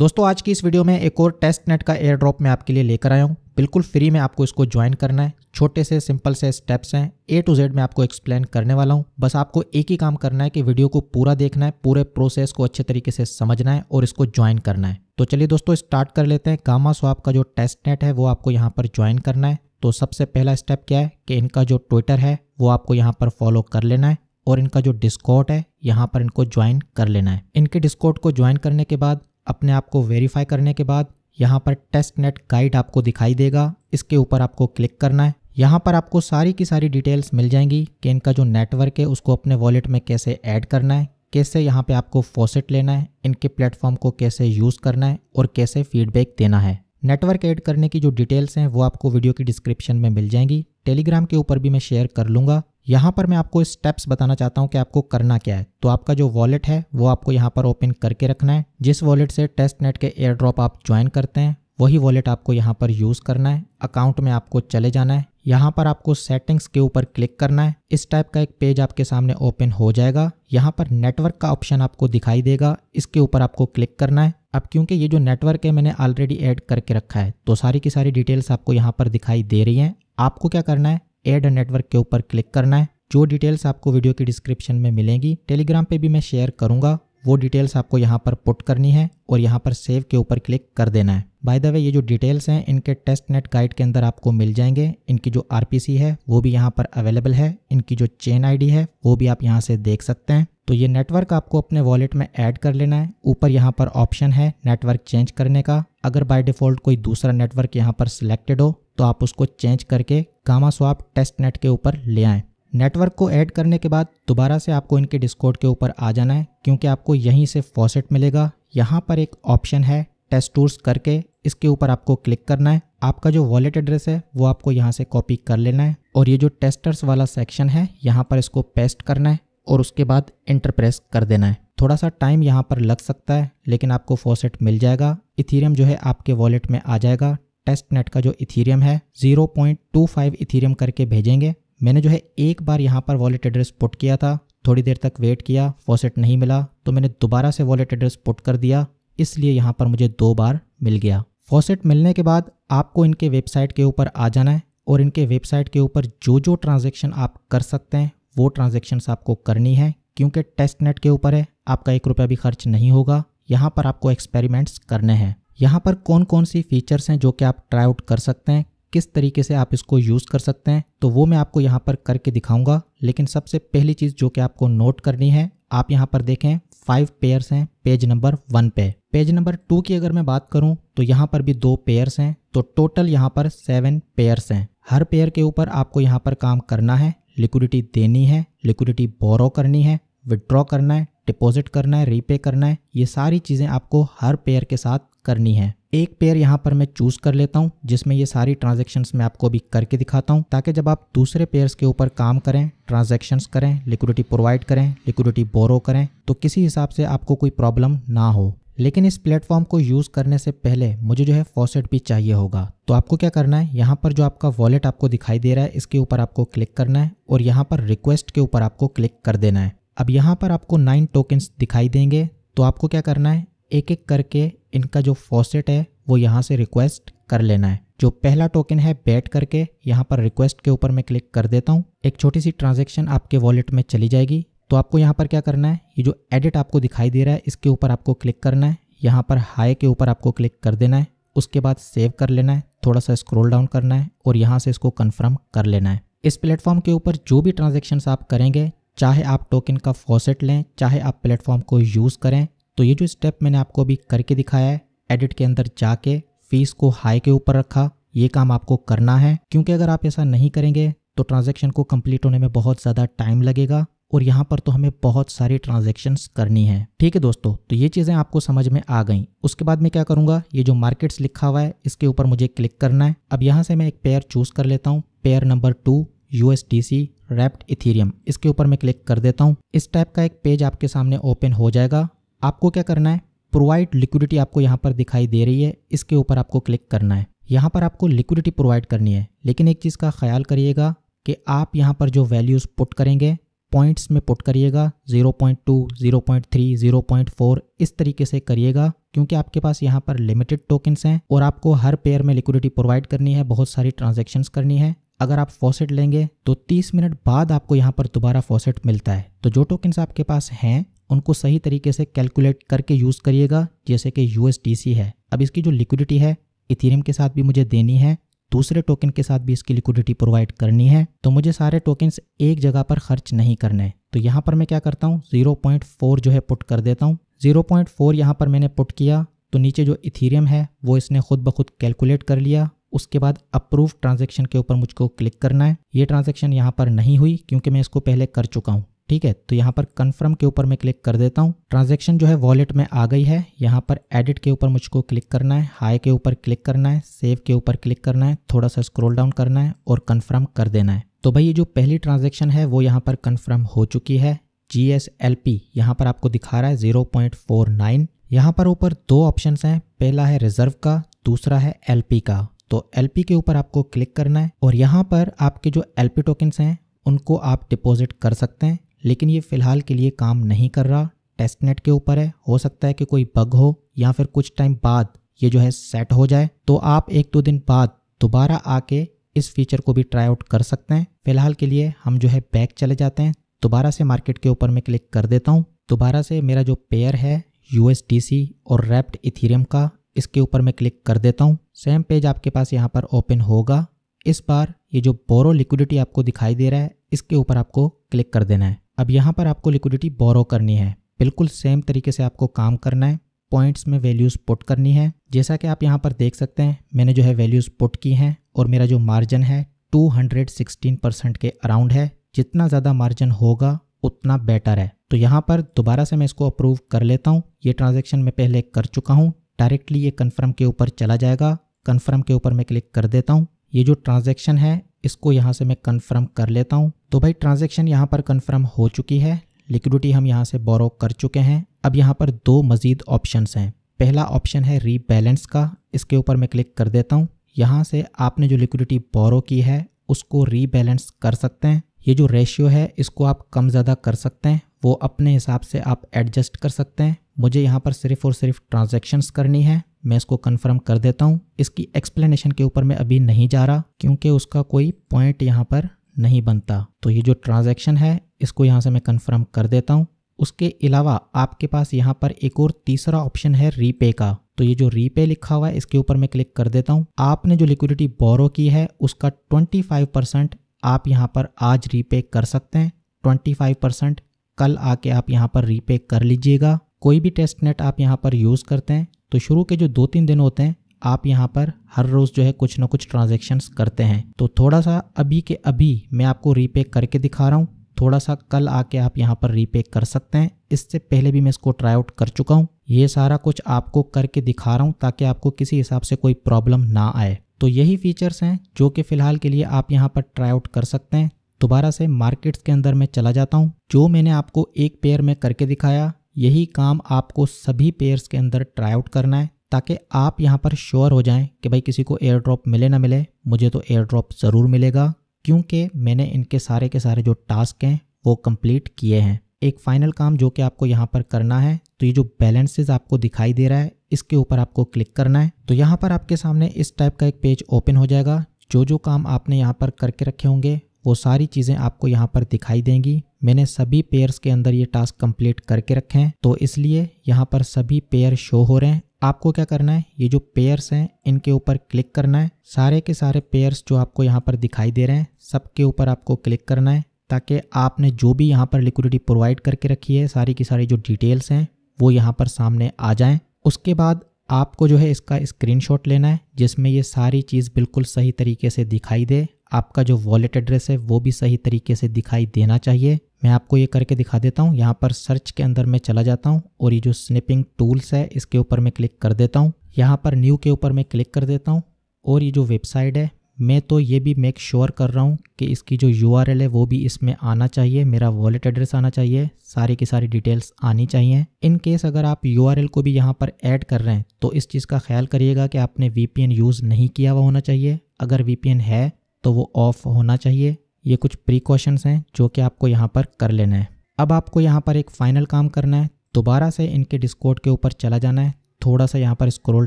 दोस्तों, आज की इस वीडियो में एक और टेस्ट नेट का एयर ड्रॉप मैं आपके लिए लेकर आया हूँ। बिल्कुल फ्री में आपको इसको ज्वाइन करना है। छोटे से सिंपल से स्टेप्स हैं। ए टू जेड में आपको एक्सप्लेन करने वाला हूँ। बस आपको एक ही काम करना है कि वीडियो को पूरा देखना है, पूरे प्रोसेस को अच्छे तरीके से समझना है और इसको ज्वाइन करना है। तो चलिए दोस्तों स्टार्ट कर लेते हैं। गामा स्वाप का जो टेस्ट नेट है, वो आपको यहाँ पर ज्वाइन करना है। तो सबसे पहला स्टेप क्या है कि इनका जो ट्विटर है, वो आपको यहाँ पर फॉलो कर लेना है और इनका जो डिस्कॉट है, यहाँ पर इनको ज्वाइन कर लेना है। इनके डिस्कॉट को ज्वाइन करने के बाद अपने आप को वेरीफाई करने के बाद यहाँ पर टेस्ट नेट गाइड आपको दिखाई देगा। इसके ऊपर आपको क्लिक करना है। यहाँ पर आपको सारी की सारी डिटेल्स मिल जाएँगी कि इनका जो नेटवर्क है उसको अपने वॉलेट में कैसे ऐड करना है, कैसे यहाँ पे आपको फोसेट लेना है, इनके प्लेटफॉर्म को कैसे यूज़ करना है और कैसे फीडबैक देना है। नेटवर्क ऐड करने की जो डिटेल्स हैं वो आपको वीडियो की डिस्क्रिप्शन में मिल जाएँगी। टेलीग्राम के ऊपर भी मैं शेयर कर लूँगा। यहाँ पर मैं आपको स्टेप्स बताना चाहता हूँ कि आपको करना क्या है। तो आपका जो वॉलेट है, वो आपको यहाँ पर ओपन करके रखना है। जिस वॉलेट से टेस्ट नेट के एयर ड्रॉप आप ज्वाइन करते हैं, वही वॉलेट आपको यहाँ पर यूज़ करना है। अकाउंट में आपको चले जाना है। यहाँ पर आपको सेटिंग्स के ऊपर क्लिक करना है। इस टाइप का एक पेज आपके सामने ओपन हो जाएगा। यहाँ पर नेटवर्क का ऑप्शन आपको दिखाई देगा। इसके ऊपर आपको क्लिक करना है। अब क्योंकि ये जो नेटवर्क है, मैंने ऑलरेडी ऐड करके रखा है तो सारी की सारी डिटेल्स आपको यहाँ पर दिखाई दे रही हैं। आपको क्या करना है? एड नेटवर्क के ऊपर क्लिक करना है। जो डिटेल्स आपको वीडियो की डिस्क्रिप्शन में मिलेंगी टेलीग्राम पे भी मैं शेयर करूँगा। वो डिटेल्स आपको यहाँ पर पुट करनी है और यहाँ पर सेव के ऊपर क्लिक कर देना है। बाय द वे ये जो डिटेल्स हैं, इनके टेस्ट नेट गाइड के अंदर आपको मिल जाएँगे। इनकी जो आरपीसी है, वो भी यहाँ पर अवेलेबल है। इनकी जो चेन आईडी है, वो भी आप यहाँ से देख सकते हैं। तो ये नेटवर्क आपको अपने वॉलेट में ऐड कर लेना है। ऊपर यहाँ पर ऑप्शन है नेटवर्क चेंज करने का। अगर बाय डिफ़ॉल्ट कोई दूसरा नेटवर्क यहाँ पर सिलेक्टेड हो तो आप उसको चेंज करके गामा स्वाप टेस्ट नेट के ऊपर ले आएँ। नेटवर्क को ऐड करने के बाद दोबारा से आपको इनके डिस्कोड के ऊपर आ जाना है, क्योंकि आपको यहीं से फॉसेट मिलेगा। यहाँ पर एक ऑप्शन है टेस्ट टूर्स करके, इसके ऊपर आपको क्लिक करना है। आपका जो वॉलेट एड्रेस है, वो आपको यहाँ से कॉपी कर लेना है। और ये जो टेस्टर्स वाला सेक्शन है, यहाँ पर इसको पेस्ट करना है और उसके बाद इंटर प्रेस कर देना है। थोड़ा सा टाइम यहाँ पर लग सकता है, लेकिन आपको फॉसेट मिल जाएगा। इथीरियम जो है, आपके वॉलेट में आ जाएगा। टेस्ट नेट का जो इथीरियम है 0.25 इथीरियम करके भेजेंगे। मैंने जो है एक बार यहाँ पर वॉलेट एड्रेस पुट किया था, थोड़ी देर तक वेट किया फॉसेट नहीं मिला तो मैंने दोबारा से वॉलेट एड्रेस पुट कर दिया, इसलिए यहाँ पर मुझे दो बार मिल गया। फॉसेट मिलने के बाद आपको इनके वेबसाइट के ऊपर आ जाना है, और इनके वेबसाइट के ऊपर जो जो ट्रांजेक्शन आप कर सकते हैं, वो ट्रांजेक्शन आपको करनी है, क्योंकि टेस्ट नेट के ऊपर है, आपका एक रुपया भी खर्च नहीं होगा, यहाँ पर आपको एक्सपेरिमेंट्स करने हैं। यहाँ पर कौन कौन सी फीचर्स हैं जो कि आप ट्राई आउट कर सकते हैं? किस तरीके से आप इसको यूज़ कर सकते हैं? तो वो मैं आपको यहाँ पर करके दिखाऊँगा। लेकिन सबसे पहली चीज़ जो कि आपको नोट करनी है, आप यहाँ पर देखें फाइव पेयर्स हैं पेज नंबर वन पे। पेज नंबर टू की अगर मैं बात करूँ तो यहाँ पर भी दो पेयर्स हैं तो टोटल यहाँ पर सेवन पेयर्स हैं। हर पेयर के ऊपर आपको यहाँ पर काम करना है लिक्विडिटी देनी है लिक्विडिटी बोरो करनी है विड्रॉ करना है डिपॉजिट करना है रीपे करना है, ये सारी चीज़ें आपको हर पेयर के साथ करनी है। एक पेयर यहाँ पर मैं चूज़ कर लेता हूँ, जिसमें ये सारी ट्रांजेक्शन मैं आपको भी करके दिखाता हूँ, ताकि जब आप दूसरे पेयर्स के ऊपर काम करें ट्रांजेक्शन करें लिक्विडिटी प्रोवाइड करें लिक्विडिटी बोरो करें तो किसी हिसाब से आपको कोई प्रॉब्लम ना हो। लेकिन इस प्लेटफॉर्म को यूज़ करने से पहले मुझे जो है फॉसेट भी चाहिए होगा। तो आपको क्या करना है, यहाँ पर जो आपका वॉलेट आपको दिखाई दे रहा है, इसके ऊपर आपको क्लिक करना है और यहाँ पर रिक्वेस्ट के ऊपर आपको क्लिक कर देना है। अब यहाँ पर आपको नाइन टोकन्स दिखाई देंगे तो आपको क्या करना है एक एक करके इनका जो फॉसेट है, वो यहाँ से रिक्वेस्ट कर लेना है। जो पहला टोकन है बैट करके यहाँ पर रिक्वेस्ट के ऊपर मैं क्लिक कर देता हूँ। एक छोटी सी ट्रांजेक्शन आपके वॉलेट में चली जाएगी। तो आपको यहाँ पर क्या करना है? ये जो एडिट आपको दिखाई दे रहा है, इसके ऊपर आपको क्लिक करना है। यहाँ पर हाई के ऊपर आपको क्लिक कर देना है। उसके बाद सेव कर लेना है। थोड़ा सा स्क्रॉल डाउन करना है और यहाँ से इसको कन्फर्म कर लेना है। इस प्लेटफॉर्म के ऊपर जो भी ट्रांजेक्शन आप करेंगे, चाहे आप टोकन का फॉसेट लें, चाहे आप प्लेटफॉर्म को यूज़ करें तो ये जो स्टेप मैंने आपको अभी करके दिखाया है एडिट के अंदर जाके फ़ीस को हाई के ऊपर रखा, ये काम आपको करना है। क्योंकि अगर आप ऐसा नहीं करेंगे तो ट्रांजेक्शन को कंप्लीट होने में बहुत ज़्यादा टाइम लगेगा और यहाँ पर तो हमें बहुत सारी ट्रांजेक्शन करनी है। ठीक है दोस्तों तो ये चीज़ें आपको समझ में आ गई। उसके बाद मैं क्या करूँगा, ये जो मार्केट्स लिखा हुआ है, इसके ऊपर मुझे क्लिक करना है। अब यहाँ से मैं एक पेयर चूज़ कर लेता हूँ। Pair number two U S T C wrapped Ethereum इसके ऊपर मैं क्लिक कर देता हूँ। इस टाइप का एक पेज आपके सामने ओपन हो जाएगा। आपको क्या करना है? प्रोवाइड लिक्विडिटी आपको यहाँ पर दिखाई दे रही है। इसके ऊपर आपको क्लिक करना है। यहाँ पर आपको लिक्विडिटी प्रोवाइड करनी है। लेकिन एक चीज़ का ख्याल करिएगा कि आप यहाँ पर जो वैल्यूज़ पुट करेंगे पॉइंट्स में पुट करिएगा 0.2, 0.3, 0.4 इस तरीके से करिएगा क्योंकि आपके पास यहाँ पर लिमिटेड टोकन्स हैं और आपको हर पेयर में लिक्विडिटी प्रोवाइड करनी है बहुत सारी ट्रांजेक्शन्स करनी है। अगर आप फॉसेट लेंगे तो 30 मिनट बाद आपको यहाँ पर दोबारा फॉसेट मिलता है। तो जो टोकन्स आपके पास हैं उनको सही तरीके से कैलकुलेट करके यूज़ करिएगा, जैसे कि यू है। अब इसकी जो लिक्विडिटी है इथीरियम के साथ भी मुझे देनी है, दूसरे टोकन के साथ भी इसकी लिक्विडिटी प्रोवाइड करनी है तो मुझे सारे टोकन्स एक जगह पर खर्च नहीं करने तो यहाँ पर मैं क्या करता हूँ ज़ीरो पॉइंट फोर जो है पुट कर देता हूँ। ज़ीरो पॉइंट फोर यहाँ पर मैंने पुट किया तो नीचे जो इथीरियम है, वो इसने खुद ब खुद कैलकुलेट कर लिया। उसके बाद अप्रूव ट्रांजेक्शन के ऊपर मुझको क्लिक करना है। ये ट्रांजेक्शन यहाँ पर नहीं हुई, क्योंकि मैं इसको पहले कर चुका हूँ। ठीक है तो यहाँ पर कन्फर्म के ऊपर मैं क्लिक कर देता हूँ। ट्रांजेक्शन जो है वॉलेट में आ गई है। यहाँ पर एडिट के ऊपर मुझको क्लिक करना है। हाई के ऊपर क्लिक करना है। सेव के ऊपर क्लिक करना है। थोड़ा सा स्क्रोल डाउन करना है और कन्फर्म कर देना है। तो भाई ये जो पहली ट्रांजेक्शन है, वो यहाँ पर कन्फर्म हो चुकी है। जी एस एल पी यहाँ पर आपको दिखा रहा है ज़ीरो पॉइंट फोर नाइन यहाँ पर ऊपर दो ऑप्शन हैं। पहला है रिज़र्व का, दूसरा है एल पी का। तो एल पी के ऊपर आपको क्लिक करना है और यहाँ पर आपके जो एल पी टोकन्स हैं, उनको आप डिपॉजिट कर सकते हैं। लेकिन ये फ़िलहाल के लिए काम नहीं कर रहा। टेस्ट नेट के ऊपर है। हो सकता है कि कोई बग हो या फिर कुछ टाइम बाद ये जो है सेट हो जाए। तो आप एक दो दिन बाद दोबारा आके इस फीचर को भी ट्राई आउट कर सकते हैं। फ़िलहाल के लिए हम जो है बैक चले जाते हैं। दोबारा से मार्केट के ऊपर मैं क्लिक कर देता हूँ। दोबारा से मेरा जो पेयर है यूएसडीसी और रैप्ड इथीरियम का, इसके ऊपर मैं क्लिक कर देता हूँ। सेम पेज आपके पास यहाँ पर ओपन होगा। इस बार ये जो बोरो लिक्विडिटी आपको दिखाई दे रहा है, इसके ऊपर आपको क्लिक कर देना है। अब यहाँ पर आपको लिक्विडिटी बोरो करनी है। बिल्कुल सेम तरीके से आपको काम करना है। पॉइंट्स में वैल्यूज़ पुट करनी है। जैसा कि आप यहाँ पर देख सकते हैं, मैंने जो है वैल्यूज़ पुट की हैं और मेरा जो मार्जिन है 216 परसेंट के अराउंड है। जितना ज़्यादा मार्जिन होगा, उतना बेटर है। तो यहाँ पर दोबारा से मैं इसको अप्रूव कर लेता हूँ। ये ट्रांजेक्शन मैं पहले कर चुका हूँ। डायरेक्टली ये कन्फर्म के ऊपर चला जाएगा। कन्फर्म के ऊपर मैं क्लिक कर देता हूँ। ये जो ट्रांजेक्शन है इसको यहाँ से मैं कन्फर्म कर लेता हूँ। तो भाई ट्रांजेक्शन यहाँ पर कन्फर्म हो चुकी है। लिक्विडिटी हम यहाँ से बोरो कर चुके हैं। अब यहाँ पर दो मजीद ऑप्शन हैं। पहला ऑप्शन है रीबैलेंस का। इसके ऊपर मैं क्लिक कर देता हूँ। यहाँ से आपने जो लिक्विडिटी बोरो की है, उसको रीबैलेंस कर सकते हैं। ये जो रेशियो है, इसको आप कम ज़्यादा कर सकते हैं। वो अपने हिसाब से आप एडजस्ट कर सकते हैं। मुझे यहाँ पर सिर्फ़ और सिर्फ़ ट्रांजेक्शन्स करनी है। मैं इसको कंफर्म कर देता हूँ। इसकी एक्सप्लेनेशन के ऊपर मैं अभी नहीं जा रहा, क्योंकि उसका कोई पॉइंट यहाँ पर नहीं बनता। तो ये जो ट्रांजैक्शन है, इसको यहाँ से मैं कंफर्म कर देता हूँ। उसके अलावा आपके पास यहाँ पर एक और तीसरा ऑप्शन है रीपे का। तो ये जो रीपे लिखा हुआ है, इसके ऊपर मैं क्लिक कर देता हूँ। आपने जो लिक्विडिटी बोरो की है, उसका 25 परसेंट आप यहाँ पर आज रीपे कर सकते हैं। 25 परसेंट कल आके आप यहाँ पर रीपे कर लीजिएगा। कोई भी टेस्ट नेट आप यहाँ पर यूज़ करते हैं तो शुरू के जो दो तीन दिन होते हैं, आप यहाँ पर हर रोज़ जो है कुछ ना कुछ ट्रांजेक्शन्स करते हैं। तो थोड़ा सा अभी के अभी मैं आपको रीपे करके दिखा रहा हूँ। थोड़ा सा कल आके आप यहाँ पर रीपे कर सकते हैं। इससे पहले भी मैं इसको ट्राई आउट कर चुका हूँ। ये सारा कुछ आपको करके दिखा रहा हूँ ताकि आपको किसी हिसाब से कोई प्रॉब्लम ना आए। तो यही फीचर्स हैं जो कि फ़िलहाल के लिए आप यहाँ पर ट्राई आउट कर सकते हैं। दोबारा से मार्केट्स के अंदर मैं चला जाता हूँ। जो मैंने आपको एक पेयर में करके दिखाया यही काम आपको सभी पेयर्स के अंदर ट्राई आउट करना है, ताकि आप यहाँ पर श्योर हो जाएँ कि भाई किसी को एयर ड्रॉप मिले ना मिले, मुझे तो एयर ड्रॉप ज़रूर मिलेगा, क्योंकि मैंने इनके सारे के सारे जो टास्क हैं, वो कंप्लीट किए हैं। एक फाइनल काम जो कि आपको यहाँ पर करना है तो ये जो बैलेंसेज आपको दिखाई दे रहा है, इसके ऊपर आपको क्लिक करना है। तो यहाँ पर आपके सामने इस टाइप का एक पेज ओपन हो जाएगा। जो जो काम आपने यहाँ पर करके रखे होंगे वो सारी चीज़ें आपको यहाँ पर दिखाई देंगी। मैंने सभी पेयर्स के अंदर ये टास्क कंप्लीट करके रखे हैं तो इसलिए यहाँ पर सभी पेयर शो हो रहे हैं। आपको क्या करना है? ये जो पेयर्स हैं, इनके ऊपर क्लिक करना है। सारे के सारे पेयर्स जो आपको यहाँ पर दिखाई दे रहे हैं, सबके ऊपर आपको क्लिक करना है, ताकि आपने जो भी यहाँ पर लिक्विडिटी प्रोवाइड करके रखी है, सारी की सारी जो डिटेल्स हैं, वो यहाँ पर सामने आ जाएँ। उसके बाद आपको जो है इसका स्क्रीनशॉट लेना है, जिसमें ये सारी चीज़ बिल्कुल सही तरीके से दिखाई दे। आपका जो वॉलेट एड्रेस है, वो भी सही तरीके से दिखाई देना चाहिए। मैं आपको ये करके दिखा देता हूँ। यहाँ पर सर्च के अंदर मैं चला जाता हूँ और ये जो स्निपिंग टूल्स है, इसके ऊपर मैं क्लिक कर देता हूँ। यहाँ पर न्यू के ऊपर मैं क्लिक कर देता हूँ और ये जो वेबसाइट है, मैं तो ये भी मेक श्योर कर रहा हूँ कि इसकी जो यूआरएल है, वो भी इसमें आना चाहिए। मेरा वॉलेट एड्रेस आना चाहिए। सारी की सारी डिटेल्स आनी चाहिए। इन केस अगर आप यूआरएल को भी यहाँ पर ऐड कर रहे हैं तो इस चीज़ का ख्याल करिएगा कि आपने वीपीएन यूज़ नहीं किया हुआ होना चाहिए। अगर वीपीएन है तो वो ऑफ़ होना चाहिए। ये कुछ प्रिकॉशंस हैं जो कि आपको यहाँ पर कर लेना है। अब आपको यहाँ पर एक फ़ाइनल काम करना है। दोबारा से इनके डिस्कोड के ऊपर चला जाना है। थोड़ा सा यहाँ पर स्क्रोल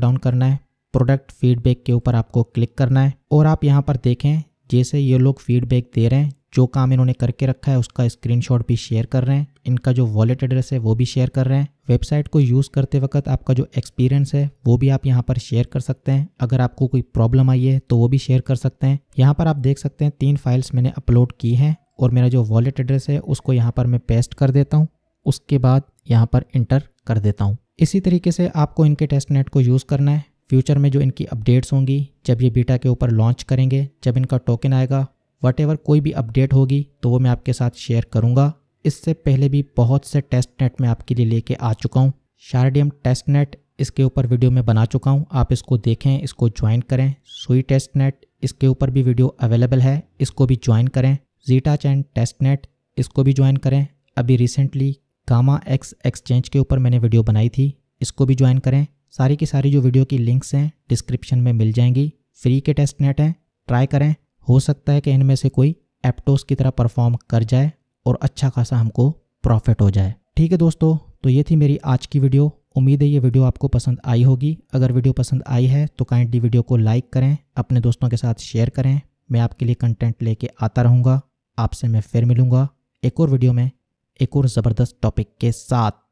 डाउन करना है। प्रोडक्ट फीडबैक के ऊपर आपको क्लिक करना है। और आप यहाँ पर देखें, जैसे ये लोग फीडबैक दे रहे हैं जो काम इन्होंने करके रखा है, उसका स्क्रीनशॉट भी शेयर कर रहे हैं। इनका जो वॉलेट एड्रेस है, वो भी शेयर कर रहे हैं। वेबसाइट को यूज़ करते वक्त आपका जो एक्सपीरियंस है, वो भी आप यहाँ पर शेयर कर सकते हैं। अगर आपको कोई प्रॉब्लम आई है तो वो भी शेयर कर सकते हैं। यहाँ पर आप देख सकते हैं, तीन फाइल्स मैंने अपलोड की हैं और मेरा जो वॉलेट एड्रेस है, उसको यहाँ पर मैं पेस्ट कर देता हूँ। उसके बाद यहाँ पर इंटर कर देता हूँ। इसी तरीके से आपको इनके टेस्ट नेट को यूज़ करना है। फ्यूचर में जो इनकी अपडेट्स होंगी, जब ये बीटा के ऊपर लॉन्च करेंगे, जब इनका टोकन आएगा वट कोई भी अपडेट होगी तो वो मैं आपके साथ शेयर करूँगा। इससे पहले भी बहुत से टेस्ट नेट मैं आपके लिए लेके आ चुका हूँ। शारडियम टेस्ट नेट इसके ऊपर वीडियो मैं बना चुका हूँ। आप इसको देखें, इसको ज्वाइन करें। सुई टेस्ट नेट इसके ऊपर भी वीडियो अवेलेबल है। इसको भी ज्वाइन करें। जीटा चैन टेस्ट नेट इसको भी ज्वाइन करें। अभी रिसेंटली गामा एक्स एक्सचेंज के ऊपर मैंने वीडियो बनाई थी। इसको भी ज्वाइन करें। सारी की सारी जो वीडियो की लिंक्स हैं डिस्क्रिप्शन में मिल जाएँगी। फ्री के टेस्ट नेट हैं। ट्राई करें। हो सकता है कि इनमें से कोई एप्टोस की तरह परफॉर्म कर जाए और अच्छा खासा हमको प्रॉफिट हो जाए। ठीक है दोस्तों तो ये थी मेरी आज की वीडियो। उम्मीद है ये वीडियो आपको पसंद आई होगी। अगर वीडियो पसंद आई है तो काइंडली वीडियो को लाइक करें, अपने दोस्तों के साथ शेयर करें। मैं आपके लिए कंटेंट लेके आता रहूँगा। आपसे मैं फिर मिलूँगा एक और वीडियो में, एक और ज़बरदस्त टॉपिक के साथ।